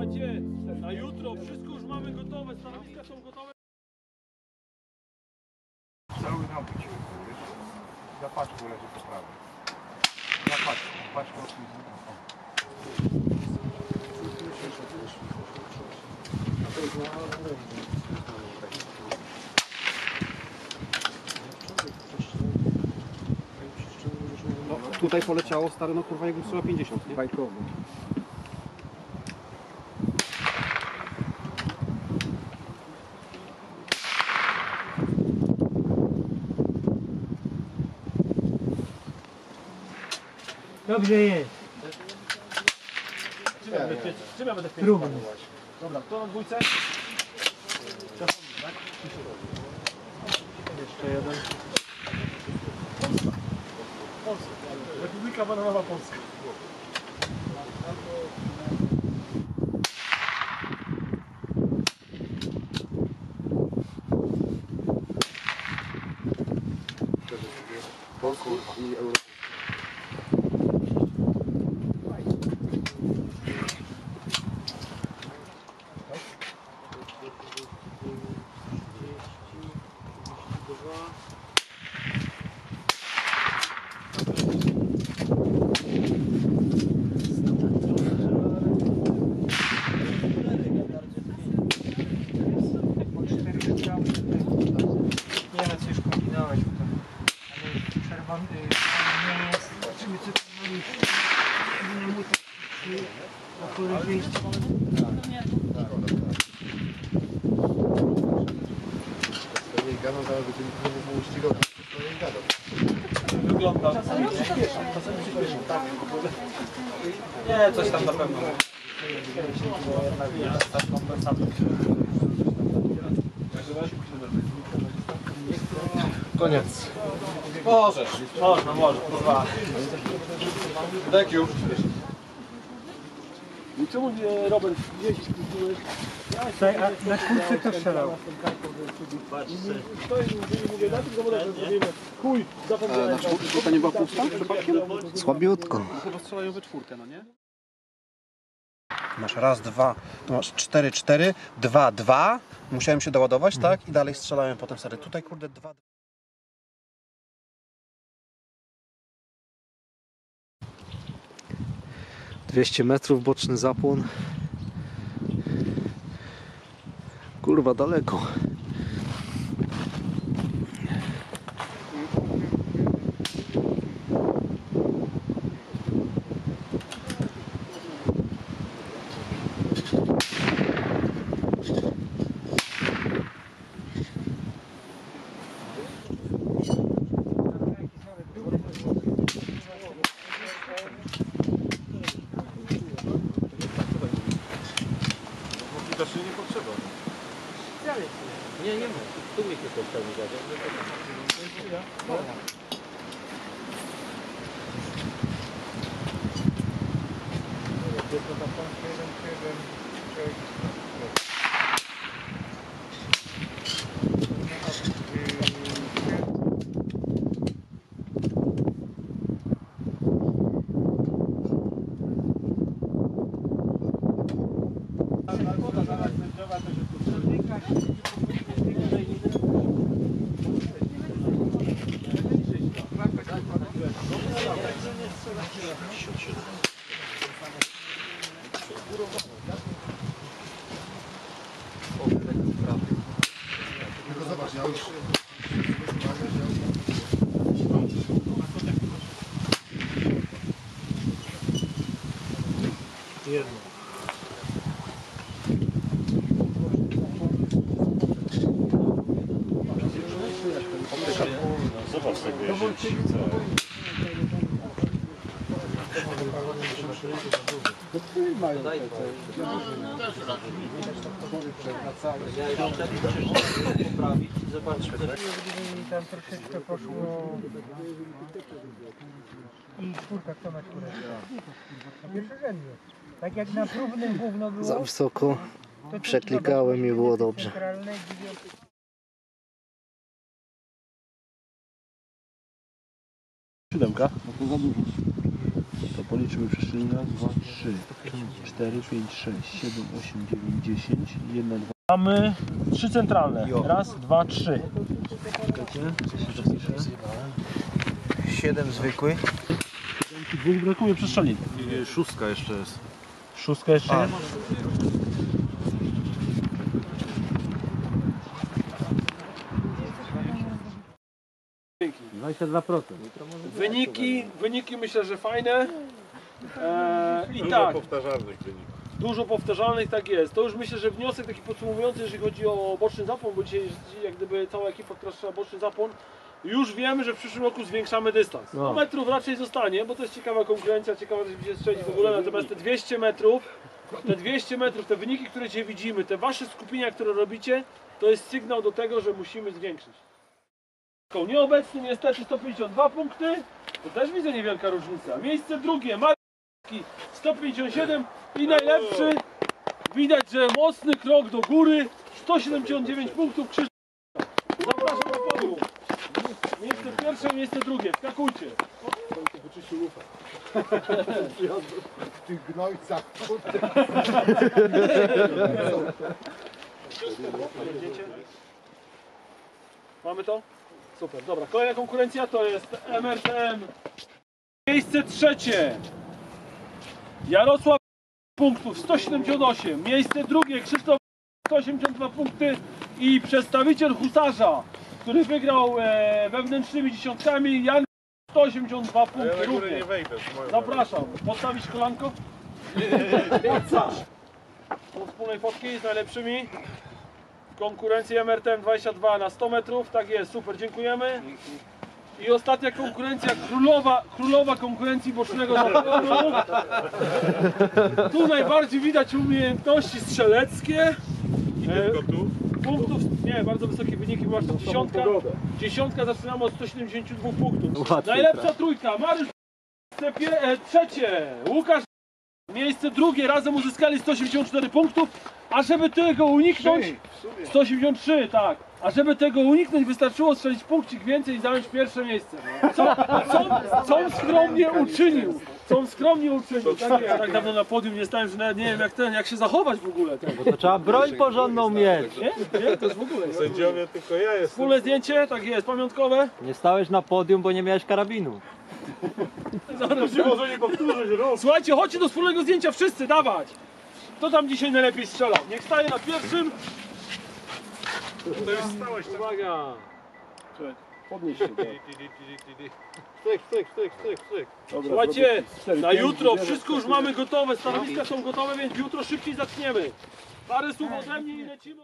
Słuchajcie, na jutro wszystko już mamy gotowe, stanowiska są gotowe. Cały nabój ci wiesz? Za paczką leży po prawej. Za paczką, paczką o. No, tutaj poleciało stary, no kurwa jakby strzela 50, nie? Bajkowy. Dobrze jest. Czym ja będę czym ja będę w? Dobra, kto na dwójce? Jeszcze jeden. Polska. Republika Bananowa Polska. Polską i Europą. Nie wiem, co już kombinowałeś tutaj. Ale czerwony nie jest. Zobaczymy, co tu mamy. Na pole wyjścia. To nie gadał, zaraz będzie mi znowu było ścigować. To nie gadał. Wygląda. Nie, coś tam na pewno. Koniec. Możesz. Można, można, kurwa. Thank you. I czemu nie Robert jeździć kulturę? Na kurce kto strzelał? To zrobimy. Chuj, zapomniałem. To nie była pusta przypadkiem? Słabiutko. Chyba strzelają we czwórkę, no nie? Masz raz, dwa, tu masz cztery, cztery, dwa, dwa. Musiałem się doładować, tak? I dalej strzelałem potem stary. Tutaj kurde dwa. 200 metrów boczny zapłon. Kurwa, daleko. Itu bisa terjadi. 57. Tylko zobacz, ja już... Jedno. Tak jak na próbnym gówno było, Za wysoko. przeklikałem i było dobrze. Siódemka? No to za dużo. To policzmy jeszcze raz. 2, 3, 4, 5, 6, 7, 8, 9, 10, 1, 2. Mamy trzy centralne. Raz, dwa, trzy. Siedem zwykłych. Dwóch brakuje przestrzelin. Szóstka jeszcze jest. Szóstka jeszcze jest? 22%. Wyniki, wyniki myślę, że fajne. E, I Dużo tak, powtarzalnych wyników. dużo powtarzalnych tak jest. To już myślę, że wniosek taki podsumowujący, jeżeli chodzi o boczny zapłon, bo dzisiaj jak gdyby cała ekipa, która strzela boczny zapłon, już wiemy, że w przyszłym roku zwiększamy dystans. No. no metrów raczej zostanie, bo to jest ciekawa konkurencja, ciekawa też się strzelić w ogóle, natomiast te 200 metrów, te 200 metrów, te wyniki, które dzisiaj widzimy, te wasze skupienia, które robicie, to jest sygnał do tego, że musimy zwiększyć. Nieobecny niestety 152 punkty, to też widzę niewielka różnica. Miejsce drugie, Marki 157 i najlepszy, widać, że mocny krok do góry, 179 punktów, Krzysztof. Zapraszam na podium. Miejsce pierwsze miejsce drugie, skakujcie. W tych gnojcach. Mamy to? Super, dobra. Kolejna konkurencja to jest MRTM. Miejsce trzecie. Jarosław punktów 178. Miejsce drugie Krzysztof 182 punkty i przedstawiciel Husarza, który wygrał e, wewnętrznymi dziesiątkami Jan 182 punkty również. wejdę z moją Zapraszam. Postawić kolanko? Do wspólnej fotki z najlepszymi. Konkurencji MRTM 22 na 100 metrów. Tak jest, super, dziękujemy. I ostatnia konkurencja, królowa, królowa konkurencji bocznego zapłonu. Tu najbardziej widać umiejętności strzeleckie. E, punktów, nie, bardzo wysokie wyniki, bo aż to dziesiątka. Dziesiątka zaczynamy od 172 punktów. Najlepsza trójka, Mariusz e, trzecie, Łukasz. Miejsce drugie, razem uzyskali 184 punktów, a żeby tego uniknąć, 183, tak. A żeby tego uniknąć, wystarczyło strzelić punkcik więcej i zająć pierwsze miejsce. Co, co, co on skromnie uczynił? Co on skromnie uczynił? Tak, ja tak dawno na podium nie stałem, że nawet nie wiem jak ten, jak się zachować w ogóle. Tak. To trzeba broń porządną mieć. Nie? Nie? To jest w ogóle. Sędziowie tylko ja jestem. Wspólne zdjęcie, tak jest, pamiątkowe. Nie stałeś na podium, bo nie miałeś karabinu. Zaraz się może nie powtórzyć, Słuchajcie, chodźcie do wspólnego zdjęcia wszyscy, dawać! Kto tam dzisiaj najlepiej strzelał? Niech staje na pierwszym. To już stałeś. Uwaga! Czekaj, podnieś się. Stryk, stryk, stryk, stryk, stryk. Słuchajcie, na jutro wszystko już mamy gotowe, stanowiska są gotowe, więc jutro szybciej zaczniemy. Parę słów ode mnie i lecimy.